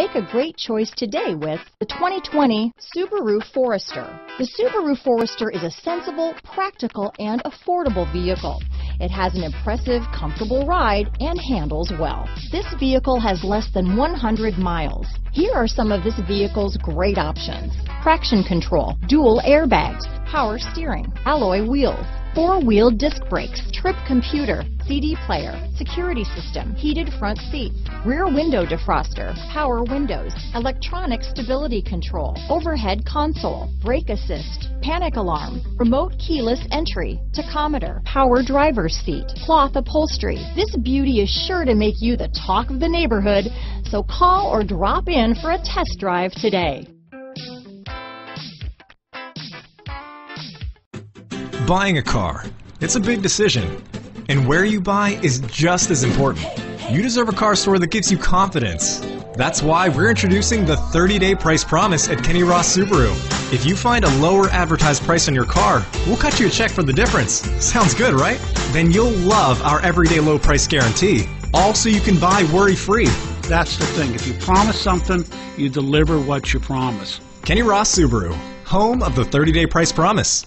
Make a great choice today with the 2020 Subaru Forester. The Subaru Forester is a sensible, practical, and affordable vehicle. It has an impressive, comfortable ride and handles well. This vehicle has less than 100 miles. Here are some of this vehicle's great options. Traction control, dual airbags, power steering, alloy wheels, four-wheel disc brakes, trip computer, CD player, security system, heated front seats, rear window defroster, power windows, electronic stability control, overhead console, brake assist, panic alarm, remote keyless entry, tachometer, power driver's seat, cloth upholstery. This beauty is sure to make you the talk of the neighborhood, so call or drop in for a test drive today. Buying a car. It's a big decision. And where you buy is just as important. You deserve a car store that gives you confidence. That's why we're introducing the 30-day price promise at Kenny Ross Subaru. If you find a lower advertised price on your car, we'll cut you a check for the difference. Sounds good, right? Then you'll love our everyday low price guarantee. All so you can buy worry-free. That's the thing. If you promise something, you deliver what you promise. Kenny Ross Subaru, home of the 30-day price promise.